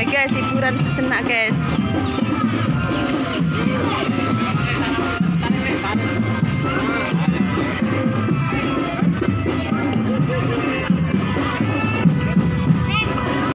Eh guys, hiburan sejenak guys.